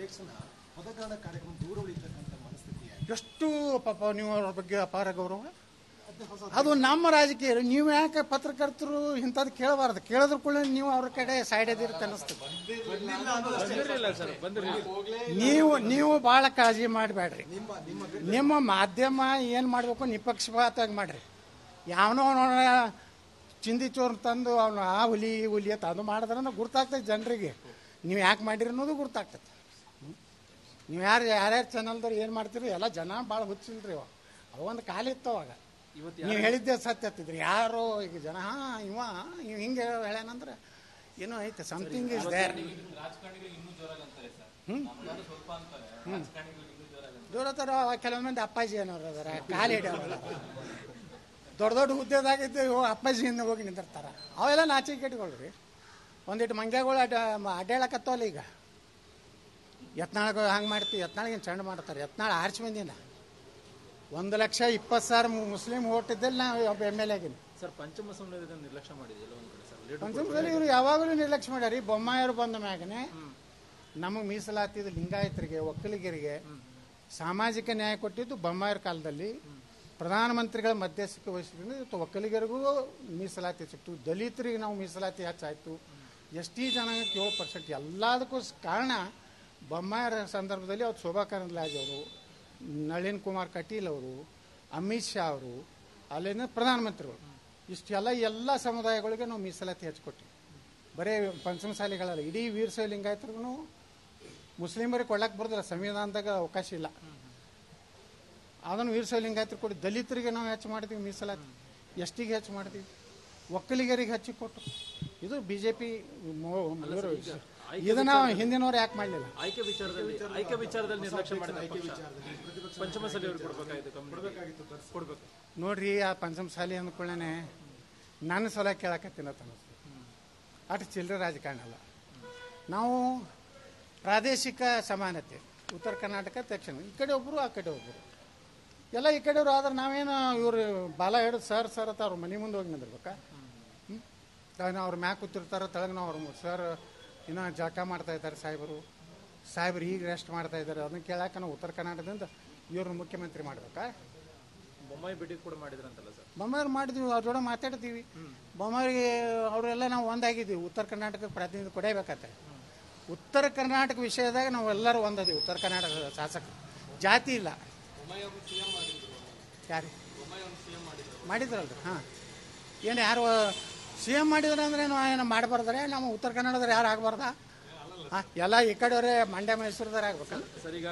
ಅಧ್ಯಕ್ಷನ ಪದಗ್ರಹಣ ಕಾರ್ಯಕ್ರಮ ದೂರ ಉಳಿತಕ್ಕಂಥ ಮನಸ್ಥಿತಿ ಯಾಕೆ? ಎಷ್ಟು ಪಾಪ ನೀವು ಅವ್ರ ಬಗ್ಗೆ ಅಪಾರ ಗೌರವ. ಅದು ನಮ್ಮ ರಾಜಕೀಯ. ನೀವು ಯಾಕೆ ಪತ್ರಕರ್ತರು ಇಂಥದ್ದು ಕೇಳಬಾರದು? ಕೇಳಿದ್ರು ಕೂಡ ನೀವು ಅವ್ರ ಕಡೆ ಸೈಡ್ ಎದಿರುತ್ತೆ ಅನ್ನಿಸ್ತದೆ. ನೀವು ನೀವು ಭಾಳ ಕಾಳಜಿ ಮಾಡಬೇಡ್ರಿ. ನಿಮ್ಮ ಮಾಧ್ಯಮ ಏನು ಮಾಡಬೇಕು ನಿಪಕ್ಷಪಾತವಾಗಿ ಮಾಡ್ರಿ. ಯಾವನೋ ಅವನ ಚಿಂದಿ ಚೋರ್ ತಂದು ಅವನು ಆ ಹುಲಿ ಹುಲಿ ಅಂತ ಅದು ಮಾಡಿದ್ರೆ ಗುರ್ತಾಗ್ತದೆ ಜನರಿಗೆ. ನೀವು ಯಾಕೆ ಮಾಡಿರಿ ಅನ್ನೋದು ಗುರ್ತಾಗ್ತದೆ. ಹ್ಮ್. ನೀವು ಯಾರು ಯಾರ್ಯಾರು ಚಾನಲ್ದವ್ರು ಏನು ಮಾಡ್ತೀರಿ ಎಲ್ಲ ಜನ ಭಾಳ ಹುಚ್ಚಿಲ್ರಿ ಅವ ಅವೊಂದು ಕಾಲಿತ್ತು ಅವಾಗ. ನೀವು ಹೇಳಿದ್ದೆ ಸತ್ಯ ಹತ್ತಿದ್ರಿ ಯಾರು ಈಗ ಜನ ಹಾಂ ಇವ ಇವ್ ಹಿಂಗೆ ಹೇಳ್ಯಾನಂದ್ರೆ ಏನೋ ಐತೆ ಸಮಥಿಂಗ್ ಇಸ್ ದೇರ್ ದೂರತರ ಕೆಲವೊಂದು ಮಂದಿ ಅಪ್ಪಾಜಿ ಅನ್ನೋರು ಅದಾರ ಕಾಲು ಹಿಡಿಯೋರು ದೊಡ್ಡ ದೊಡ್ಡ ಹುದ್ದೆದಾಗಿದ್ದು ಇವು ಅಪ್ಪಾಜಿಯಿಂದ ಹೋಗಿ ನಿಂತಿರ್ತಾರೆ. ಅವೆಲ್ಲ ನಾಚಿಕೆ ಇಟ್ಕೊಳ್ರಿ ಒಂದಿಟ್ಟು ಮಂಗ್ಯಗಳು ಅಡ್ಡ ಅಡ್ಡಾಡಕತ್ತವಲ್ಲ ಈಗ. ಯತ್ನಾಳ ಹಂಗೆ ಮಾಡ್ತೀವಿ ಯತ್ನಾಳಿಗೆ ಚಂಡ ಮಾಡ್ತಾರೆ? ಯತ್ನಾಳ ಆರ್ಚ್ ಮಂದಿನ ಒಂದು ಲಕ್ಷ ಇಪ್ಪತ್ತು ಸಾವಿರ ಮುಸ್ಲಿಂ ಓಟ್ ಇದ್ದಲ್ಲಿ ನಾವು ಒಬ್ಬ ಎಂ ಎಲ್ ಆಗಿನಿ. ಸರ್ ಪಂಚಮ ನಿರ್ಲಕ್ಷ್ಯ ಒಂದ್ ಕಡೆ ಸರ್ ಪಂಚಮದಲ್ಲಿ ಇವರು ಯಾವಾಗಲೂ ನಿರ್ಲಕ್ಷ್ಯ ಮಾಡ್ಯಾರಿ. ಬೊಮ್ಮಾಯರು ಬಂದ ಮ್ಯಾಗನೆ ನಮಗೆ ಮೀಸಲಾತಿದ್ದು ಲಿಂಗಾಯತರಿಗೆ ಒಕ್ಕಲಿಗರಿಗೆ ಸಾಮಾಜಿಕ ನ್ಯಾಯ ಕೊಟ್ಟಿದ್ದು ಬೊಮ್ಮಾಯರ ಕಾಲದಲ್ಲಿ. ಪ್ರಧಾನಮಂತ್ರಿಗಳ ಮಧ್ಯಸ್ಥಿಕೆ ವಹಿಸಿದ್ರಿಂದ ಇವತ್ತು ಒಕ್ಕಲಿಗರಿಗೂ ಮೀಸಲಾತಿ ಸಿಕ್ತು. ದಲಿತರಿಗೆ ನಾವು ಮೀಸಲಾತಿ ಹೆಚ್ಚಾಯಿತು. ಎಸ್ ಟಿ ಜನಾಂಗಕ್ಕೆ ಏಳು ಪರ್ಸೆಂಟ್. ಎಲ್ಲದಕ್ಕೂ ಕಾರಣ ಬೊಮ್ಮಾಯರ ಸಂದರ್ಭದಲ್ಲಿ ಅವ್ರು ಶೋಭಾ ಕರಂದ್ಲಾಜೆ ಅವರು, ನಳಿನ್ ಕುಮಾರ್ ಕಟೀಲ್ ಅವರು, ಅಮಿತ್ ಶಾ ಅವರು, ಅಲ್ಲಿನ ಪ್ರಧಾನಮಂತ್ರಿಗಳು ಇಷ್ಟೆಲ್ಲ ಎಲ್ಲ ಸಮುದಾಯಗಳಿಗೆ ನಾವು ಮೀಸಲಾತಿ ಹೆಚ್ಚಿಕೊಟ್ಟಿವಿ ಬರೀ ಪಂಚಮಸಾಲಿಗಳಲ್ಲ ಇಡೀ ವೀರಶೈವ ಲಿಂಗಾಯತ್ರಿಗೂ ಮುಸ್ಲಿಮರಿಗೆ ಕೊಡಕ್ಕೆ ಬರೋದಿಲ್ಲ, ಸಂವಿಧಾನದಾಗ ಅವಕಾಶ ಇಲ್ಲ. ಅದನ್ನು ವೀರಶೈವ ಲಿಂಗಾಯತ್ರಿ ಕೊಡಿ ದಲಿತರಿಗೆ ನಾವು ಹೆಚ್ಚು ಮಾಡಿದ್ವಿ ಮೀಸಲಾತಿ. ಎಷ್ಟಿಗೆ ಹೆಚ್ಚು ಮಾಡಿದ್ವಿ? ಒಕ್ಕಲಿಗರಿಗೆ ಹೆಚ್ಚಿ ಕೊಟ್ಟು. ಇದು ಬಿ ಜೆ ಪಿ ಇದನ್ನ ಹಿಂದಿನವ್ರು ಯಾಕೆ ಮಾಡಲಿಲ್ಲ? ಆಯ್ಕೆ ವಿಚಾರದಲ್ಲಿ ಆಯ್ಕೆ ವಿಚಾರದಲ್ಲಿ ನಿರ್ಲಕ್ಷ್ಯ ಮಾಡಿದ ಪಕ್ಷ. ಪಂಚಮ ಸಲ ಅವ್ರಿಗೆ ಕೊಡ್ಬೇಕಾಗಿತ್ತು ಕೊಡ್ಬೇಕು. ನೋಡ್ರಿ ಆ ಪಂಚಮಸಾಲಿ ಅಂದ್ಕೊಳ್ಳೇನೆ ನನ್ನ ಸಲ ಕೇಳಕತ್ತಿನ ಅನಿಸ್ತು ಅಷ್ಟು ಚಿಲ್ಲರೆ ರಾಜಕಾರಣ ಅಲ್ಲ. ನಾವು ಪ್ರಾದೇಶಿಕ ಸಮಾನತೆ ಉತ್ತರ ಕರ್ನಾಟಕ ದಕ್ಷಿಣ ಈ ಕಡೆ ಒಬ್ಬರು ಆ ಕಡೆ ಒಬ್ಬರು ಎಲ್ಲ ಈ ಕಡೆಯವರು ಆದ್ರೆ ನಾವೇನು ಇವರು ಬಾಲ ಹಿಡಿದು ಸರ್ ಸರ್ ಅಂತ ಅವ್ರ ಮನೆ ಮುಂದೆ ಹೋಗಿ ನಿಂದಿರ್ಬೇಕಾ? ಹ್ಞೂ ಅವ್ರ ಮ್ಯಾಕ್ ಕೂತಿರ್ತಾರ ತಳಗ ನಾವು ಅವ್ರ ಸರ್ ಇನ್ನೂ ಜಳಕ ಮಾಡ್ತಾ ಇದ್ದಾರೆ ಸಾಹೇಬರು. ಸಾಹೇಬರು ಈಗ ರೆಸ್ಟ್ ಮಾಡ್ತಾ ಇದ್ದಾರೆ. ಅದನ್ನ ಕೇಳಕ್ಕೆ ನಾವು ಉತ್ತರ ಕರ್ನಾಟಕದಿಂದ ಇವ್ರನ್ನ ಮುಖ್ಯಮಂತ್ರಿ ಮಾಡ್ಬೇಕಾ? ಬೊಮ್ಮಾಯಿ ಬಿಡಿ ಕೂಡ ಮಾಡಿದ್ರಂತಲ್ಲ ಸರ್? ಬೊಮ್ಮಾಯಿ ಮಾಡಿದ್ವಿ ಅವ್ರ ಜೋಡ ಮಾತಾಡ್ತೀವಿ. ಬೊಮ್ಮಾಯಿಗೆ ಅವರೆಲ್ಲ ನಾವು ಒಂದಾಗಿದ್ದೀವಿ. ಉತ್ತರ ಕರ್ನಾಟಕಕ್ಕೆ ಪ್ರಾತಿನಿಧ್ಯ ಕೊಡೇಬೇಕತ್ತೆ ಉತ್ತರ ಕರ್ನಾಟಕ ವಿಷಯದಾಗ ನಾವು ಎಲ್ಲರೂ ಒಂದದೀವಿ ಉತ್ತರ ಕರ್ನಾಟಕದ ಶಾಸಕರು ಜಾತಿ ಇಲ್ಲ. ಯಾರು? ಮಾಡಿದ್ರಲ್ರಿ ಹಾಂ. ಏನು ಯಾರು ಸಿ ಎಂ ಮಾಡಿದ್ರೆ ಅಂದ್ರೆ ಏನು ಮಾಡಬಾರ್ದ್ರೆ, ನಮ್ಮ ಉತ್ತರ ಕನ್ನಡದವ್ರು ಯಾರು ಆಗಬಾರ್ದಾ? ಎಲ್ಲ ಈ ಕಡೆಯವರೇ ಮಂಡ್ಯ ಮೈಸೂರದವ್ರು ಆಗ್ಬೇಕಲ್ಲ. ಈಗ